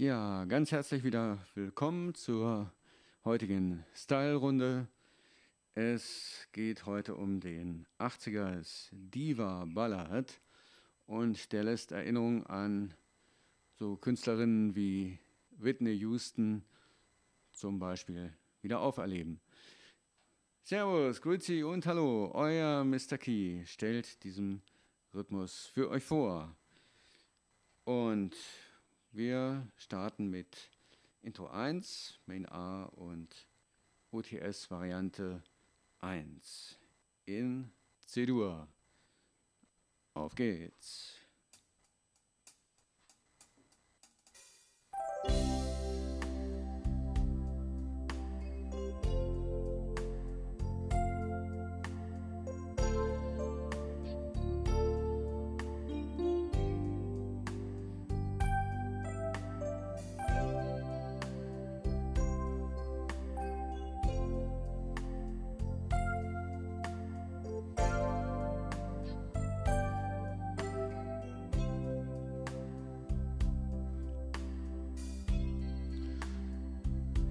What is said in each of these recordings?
Ja, ganz herzlich wieder willkommen zur heutigen Style-Runde. Es geht heute um den 80ers Diva Ballad und der lässt Erinnerungen an so Künstlerinnen wie Whitney Houston zum Beispiel wieder auferleben. Servus, Grüezi und Hallo, euer Mr. Key stellt diesen Rhythmus für euch vor. Und wir starten mit Intro 1, Main A und OTS Variante 1 in C-Dur. Auf geht's.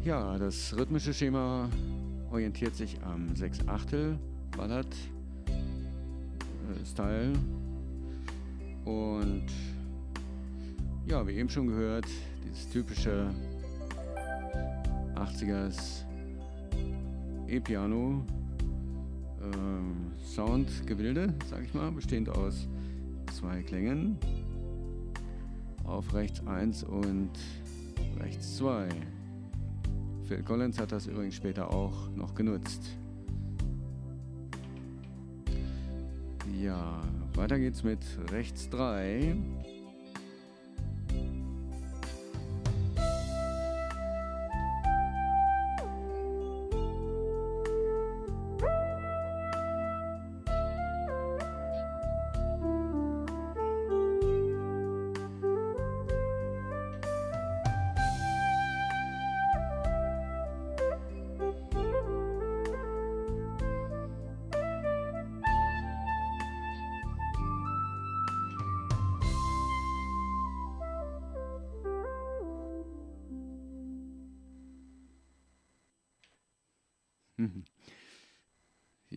Ja, das rhythmische Schema orientiert sich am 6 Achtel Ballad äh, Style und ja, wie eben schon gehört, dieses typische 80ers E-Piano äh, Soundgebilde, sag ich mal, bestehend aus zwei Klängen auf rechts 1 und rechts 2. Phil Collins hat das übrigens später auch noch genutzt. Ja, weiter geht's mit rechts 3.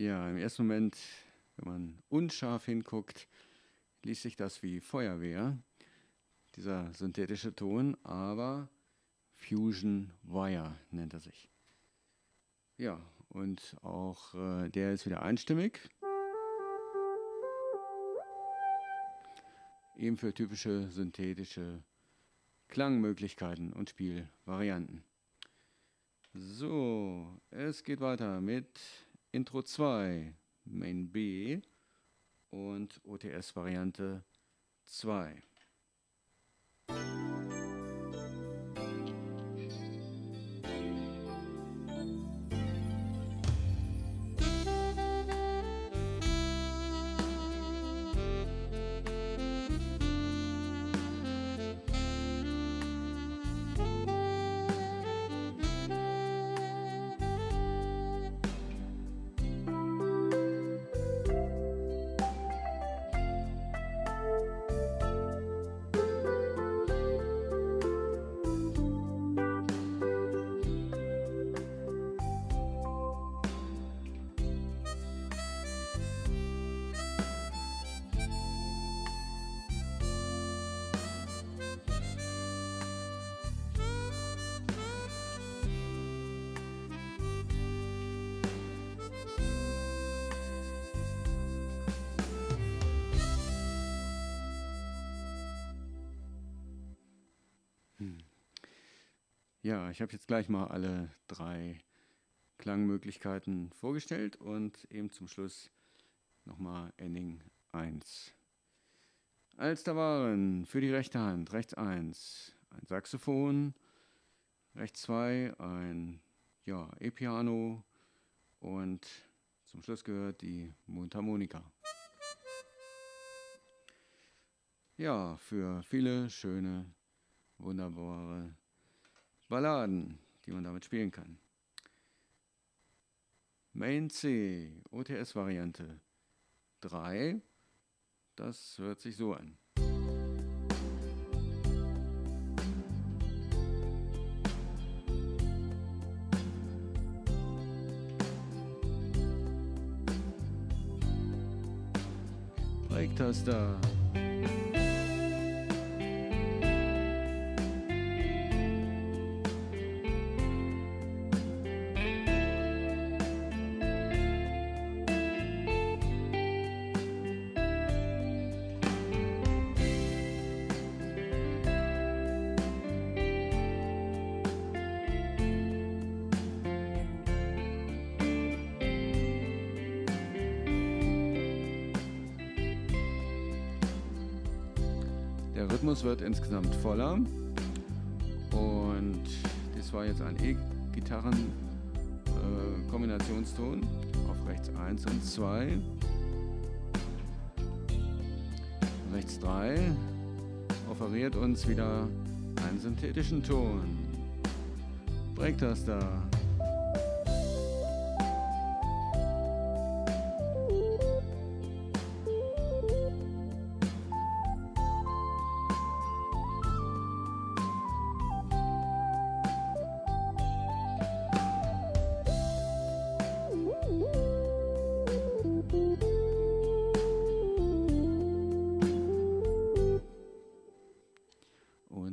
Ja, im ersten Moment, wenn man unscharf hinguckt, liest sich das wie Feuerwehr, dieser synthetische Ton, aber Fusion Wire nennt er sich. Ja, und auch äh, der ist wieder einstimmig. Eben für typische synthetische Klangmöglichkeiten und Spielvarianten. So, es geht weiter mit Intro 2, Main B und OTS Variante 2. Ja, ich habe jetzt gleich mal alle drei Klangmöglichkeiten vorgestellt und eben zum Schluss nochmal Ending 1. Als da waren für die rechte Hand rechts 1 ein Saxophon, rechts 2 ein ja, E-Piano und zum Schluss gehört die Mundharmonika. Ja, für viele schöne, wunderbare Balladen, die man damit spielen kann. Main C, OTS-Variante 3. Das hört sich so an. Breaktaster. Rhythmus wird insgesamt voller und das war jetzt ein E-Gitarren-Kombinationston auf rechts 1 und 2. Rechts 3 offeriert uns wieder einen synthetischen Ton. Breaktaster.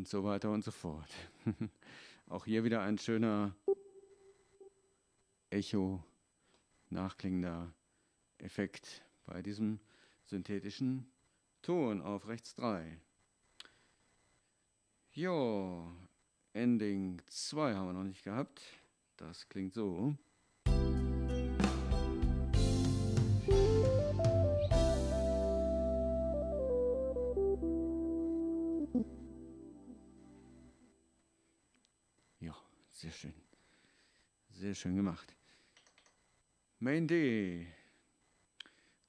So weiter und so fort. Auch hier wieder ein schöner Echo nachklingender Effekt bei diesem synthetischen Ton auf rechts 3. Jo, Ending 2 haben wir noch nicht gehabt. Das klingt so. Sehr schön. Sehr schön gemacht. Main D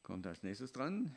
kommt als nächstes dran.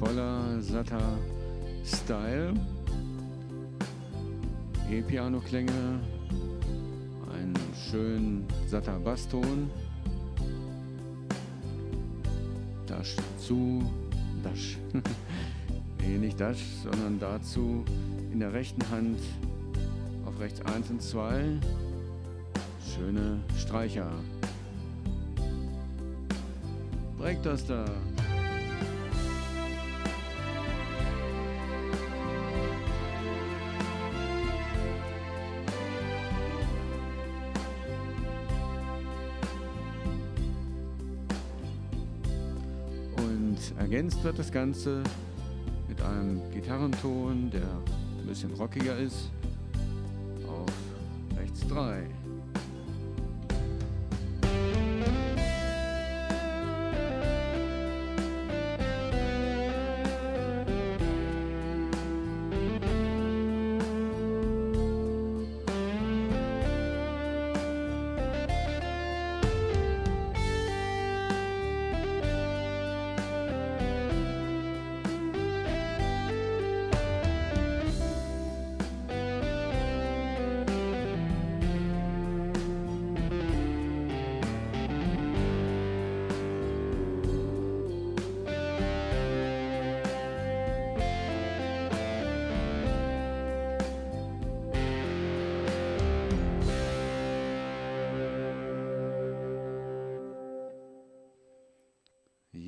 Voller, satter Style. E-Piano-Klänge, ein schön satter Basston. Dash zu, Dash. nee, nicht Dash, sondern dazu in der rechten Hand auf rechts 1 und 2 schöne Streicher. Breaktaster. Ergänzt wird das Ganze mit einem Gitarrenton, der ein bisschen rockiger ist, auf rechts 3.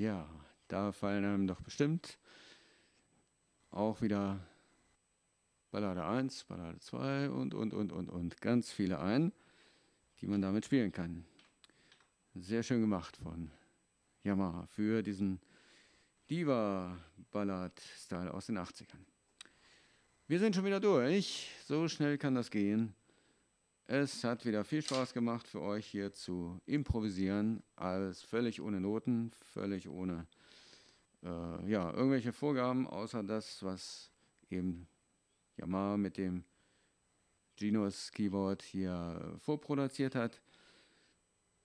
Ja, da fallen einem doch bestimmt auch wieder Ballade 1, Ballade 2 und, und, und, und, und ganz viele ein, die man damit spielen kann. Sehr schön gemacht von Yamaha für diesen Diva-Ballad-Style aus den 80ern. Wir sind schon wieder durch. So schnell kann das gehen. Es hat wieder viel Spaß gemacht für euch hier zu improvisieren. Alles völlig ohne Noten, völlig ohne äh, ja, irgendwelche Vorgaben, außer das, was eben Yamaha mit dem Genos Keyboard hier vorproduziert hat.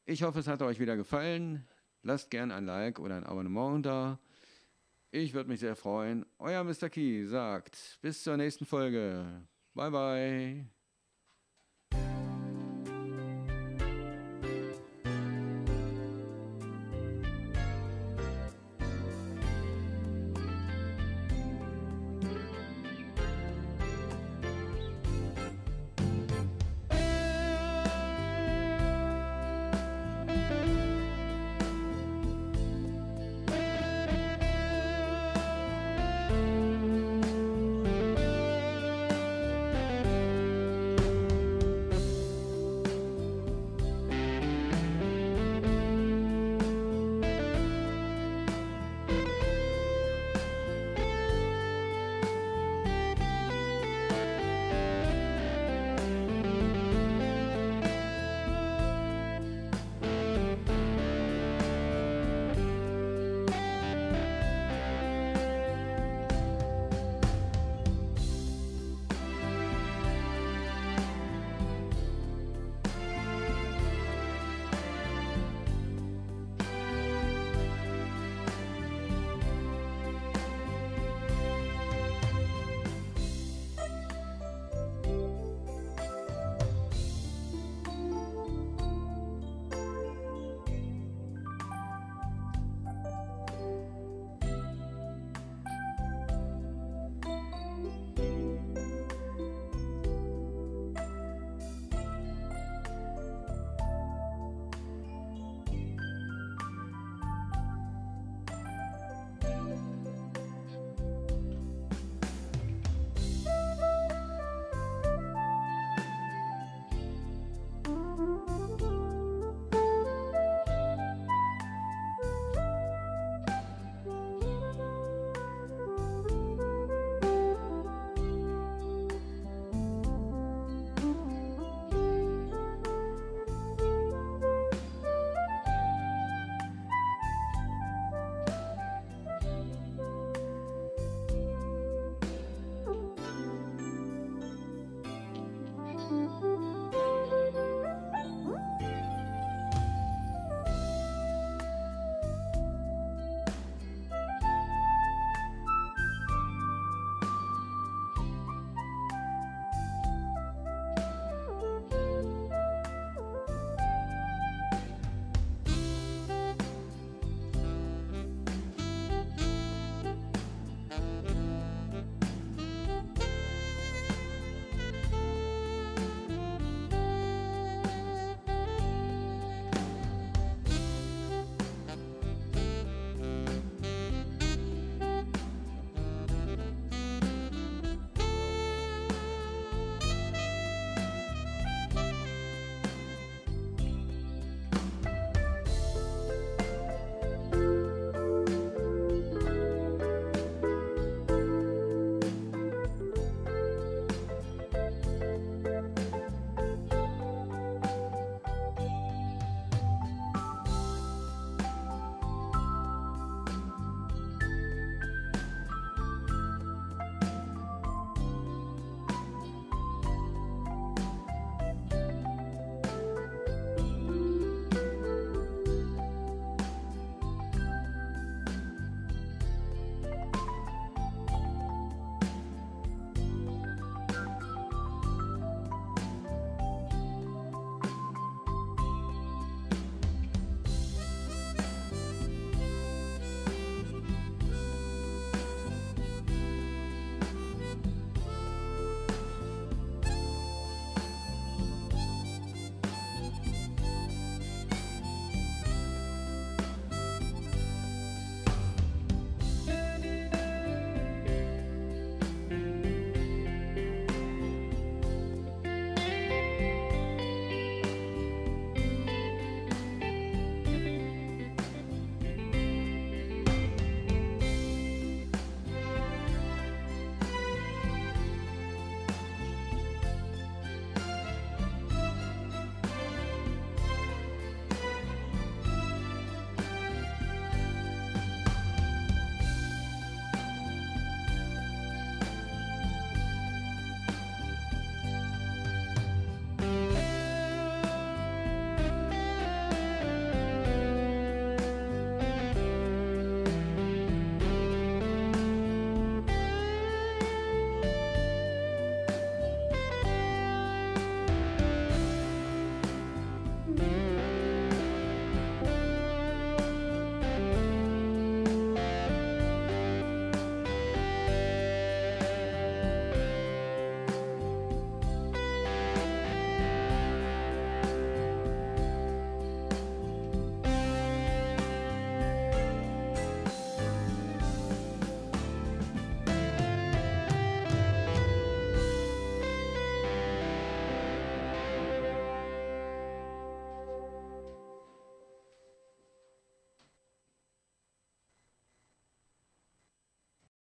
Ich hoffe, es hat euch wieder gefallen. Lasst gern ein Like oder ein Abonnement da. Ich würde mich sehr freuen. Euer Mr. Key sagt bis zur nächsten Folge. Bye bye.